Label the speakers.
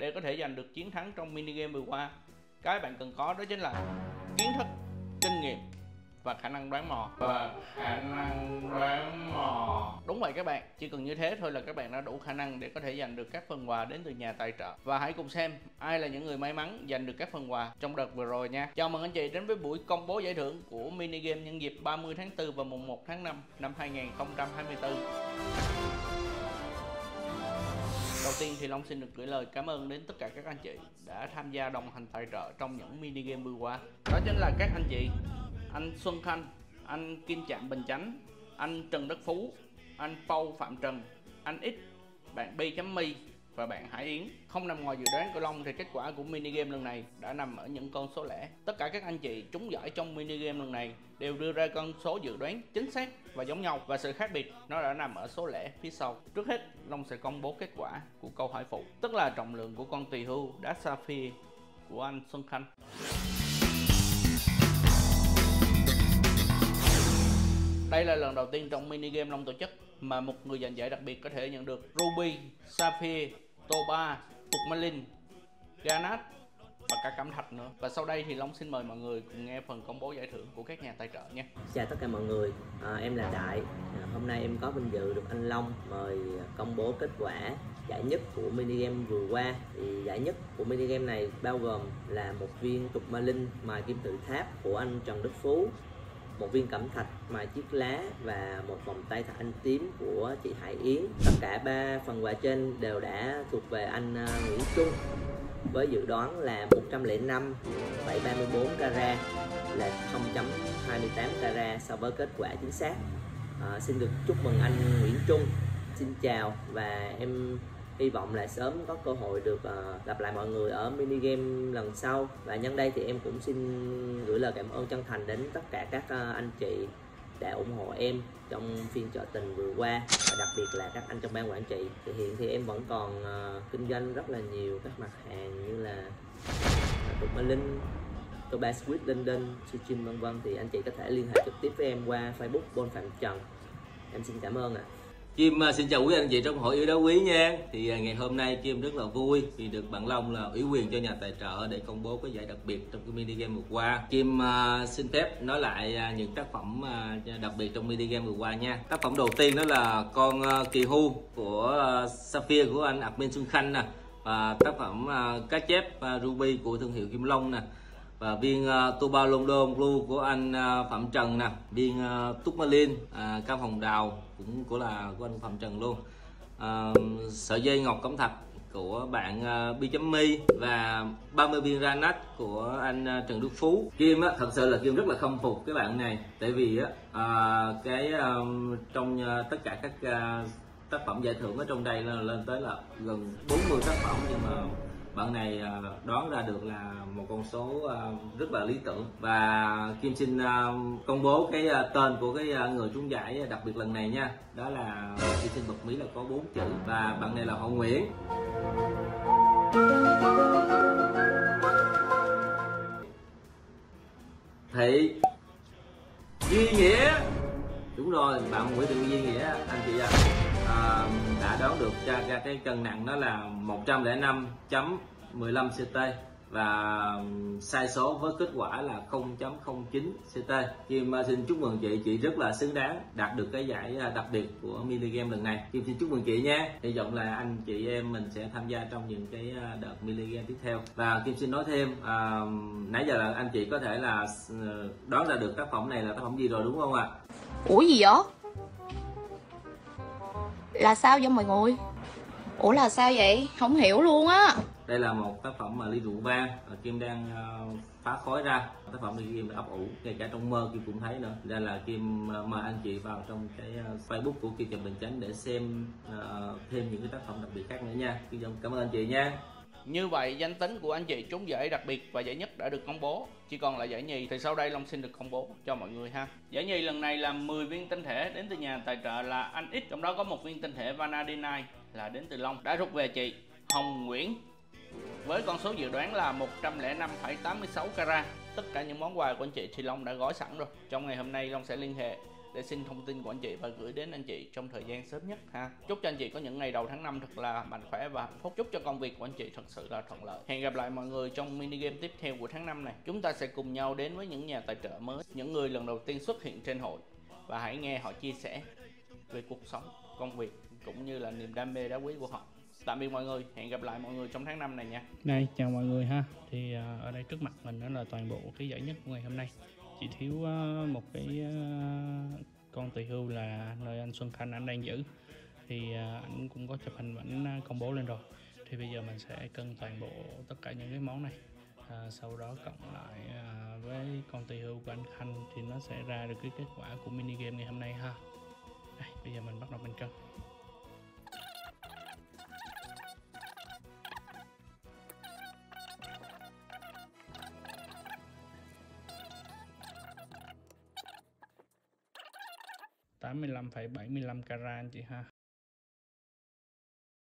Speaker 1: để có thể giành được chiến thắng trong mini game vừa qua. Cái bạn cần có đó chính là kiến thức kinh nghiệm và khả năng đoán mò. Và khả năng đoán mò. Đúng vậy các bạn chỉ cần như thế thôi là các bạn đã đủ khả năng để có thể giành được các phần quà đến từ nhà tài trợ. Và hãy cùng xem ai là những người may mắn giành được các phần quà trong đợt vừa rồi nha. Chào mừng anh chị đến với buổi công bố giải thưởng của mini game nhân dịp 30 tháng 4 và mùng 1 tháng 5 năm 2024 Đầu tiên thì Long xin được gửi lời cảm ơn đến tất cả các anh chị đã tham gia đồng hành tài trợ trong những mini game vừa qua. Đó chính là các anh chị anh Xuân Khanh, anh Kim Trạm Bình Chánh, anh Trần Đức Phú, anh Paul Phạm Trần, anh X, bạn Bi Chấm Mi và bạn Hải Yến. Không nằm ngoài dự đoán của Long thì kết quả của mini game lần này đã nằm ở những con số lẻ. Tất cả các anh chị trúng giải trong mini game lần này đều đưa ra con số dự đoán chính xác và giống nhau và sự khác biệt nó đã nằm ở số lẻ phía sau. Trước hết, Long sẽ công bố kết quả của câu hỏi phụ, tức là trọng lượng của con tỳ hưu đá sapphire của anh Xuân Khanh. Đây là lần đầu tiên trong mini game Long tổ chức mà một người giành giải đặc biệt có thể nhận được Ruby, Sapphire, Toba, Tourmaline, Granat và cả cẩm thạch nữa. Và sau đây thì Long xin mời mọi người cùng nghe phần công bố giải thưởng của các nhà tài trợ nha.
Speaker 2: Chào tất cả mọi người, à, em là Đại. À, hôm nay em có vinh dự được anh Long mời công bố kết quả giải nhất của mini game vừa qua. Thì giải nhất của mini game này bao gồm là một viên tục ma linh mài kim tự tháp của anh Trần Đức Phú, một viên cẩm thạch mài chiếc lá và một vòng tay thạch anh tím của chị Hải Yến. Tất cả ba phần quà trên đều đã thuộc về anh à, Nguyễn Trung với dự đoán là 105,34 carat là 0.28 carat so với kết quả chính xác. À, xin được chúc mừng anh Nguyễn Trung. Xin chào và em hy vọng là sớm có cơ hội được uh, gặp lại mọi người ở mini game lần sau. Và nhân đây thì em cũng xin gửi lời cảm ơn chân thành đến tất cả các uh, anh chị đã ủng hộ em trong phiên chợ tình vừa qua. Và đặc biệt là các anh trong ban quản trị. Thì hiện thì em vẫn còn uh, kinh doanh rất là nhiều các mặt hàng như là tục ma linh Toba Squid London, Suchin vân vân. Thì anh chị có thể liên hệ trực tiếp với em qua Facebook Bon Phạm Trần. Em xin cảm ơn ạ. à.
Speaker 3: Kim à, xin chào quý anh chị trong hội yêu đá quý nha. Thì à, ngày hôm nay Kim rất là vui vì được bạn Long là ủy quyền cho nhà tài trợ để công bố cái giải đặc biệt trong cái mini game vừa qua. Kim uh, xin phép nói lại những tác phẩm uh, đặc biệt trong mini game vừa qua nha. Tác phẩm đầu tiên đó là con uh, kỳ hu của uh, Sapphire của anh Admin Xuân Khanh nè. Và tác phẩm uh, cá chép uh, Ruby của thương hiệu Kim Long nè và viên uh, Tuba London Blue của anh uh, Phạm Trần nè viên ờ, uh, Túc-ma-lin uh, à, cam hồng đào cũng của là của anh Phạm Trần luôn. Uh, sợi dây ngọc cẩm thạch của bạn uh, Bi chấm mi và 30 viên Ranat của anh uh, Trần Đức Phú. Kim á, thật sự là Kim rất là khâm phục cái bạn này tại vì á uh, cái um, trong uh, tất cả các uh, tác phẩm giải thưởng ở trong đây là lên tới là gần 40 tác phẩm nhưng mà bạn này à, đoán ra được là một con số à, rất là lý tưởng. Và Kim xin à, công bố cái tên của cái người trúng giải đặc biệt lần này nha. Đó là Kim xin bật mí là có bốn chữ và bạn này là họ Nguyễn. Thị duy nghĩa. Đúng rồi, bạn Nguyễn Thị Duy Nghĩa. Anh chị ạ. à à, đã đoán được ra, ra cái cân nặng đó là 105.15 ct và sai số với kết quả là 0.09 ct Kim ờ, xin chúc mừng chị. Chị rất là xứng đáng đạt được cái giải ờ, đặc biệt của mini game lần này. Kim xin chúc mừng chị nha hy vọng là anh chị em mình sẽ tham gia trong những cái đợt mini game tiếp theo. Và Kim xin nói thêm à, nãy giờ là anh chị có thể là đoán ra được tác phẩm này là tác phẩm gì rồi đúng không ạ? À?
Speaker 4: Ủa gì vậy? Là sao vậy mọi người? Ủa là sao vậy? Không hiểu luôn á.
Speaker 3: Đây là một tác phẩm mà ly rượu vang Kim đang uh, phá khói ra. Tác phẩm này Kim đã ấp ủ Ngay cả trong mơ Kim cũng thấy nữa. Đây là Kim uh, mời anh chị vào trong cái uh, Facebook của Kim Trần Bình Chánh Để xem uh, thêm những cái tác phẩm đặc biệt khác nữa nha. Kim cảm ơn anh chị nha
Speaker 1: như vậy danh tính của anh chị trúng giải đặc biệt và giải nhất đã được công bố. Chỉ còn là giải nhì thì sau đây Long xin được công bố cho mọi người ha. Giải nhì lần này là 10 viên tinh thể đến từ nhà tài trợ là anh X. Trong đó có một viên tinh thể Vanadinite là đến từ Long. Đã rút về chị Hồng Nguyễn. Với con số dự đoán là 105,86 carat. Tất cả những món quà của anh chị thì Long đã gói sẵn rồi. Trong ngày hôm nay Long sẽ liên hệ để xin thông tin của anh chị và gửi đến anh chị trong thời gian sớm nhất ha. Chúc cho anh chị có những ngày đầu tháng 5 thật là mạnh khỏe và hạnh phúc. Chúc cho công việc của anh chị thật sự là thuận lợi. Hẹn gặp lại mọi người trong mini game tiếp theo của tháng 5 này. Chúng ta sẽ cùng nhau đến với những nhà tài trợ mới những người lần đầu tiên xuất hiện trên hội. Và hãy nghe họ chia sẻ về cuộc sống công việc cũng như là niềm đam mê đá quý của họ. Tạm biệt mọi người hẹn gặp lại mọi người trong tháng 5 này nha.
Speaker 5: Đây, chào mọi người ha. Thì à, ở đây trước mặt mình đó là toàn bộ cái giải nhất của ngày hôm nay. Chỉ thiếu ờ, một cái ờ, con tỳ hưu là nơi anh Xuân Khanh anh đang giữ. Thì ờ, anh cũng có chụp hình và công bố lên rồi. Thì bây giờ mình sẽ cân toàn bộ tất cả những cái món này. À, sau đó cộng lại à, với con tỳ hưu của anh Khanh thì nó sẽ ra được cái kết quả của mini game ngày hôm nay ha. Đây, bây giờ mình bắt đầu mình cân. Tám mươi lăm phẩy bảy mươi lăm carat anh chị ha.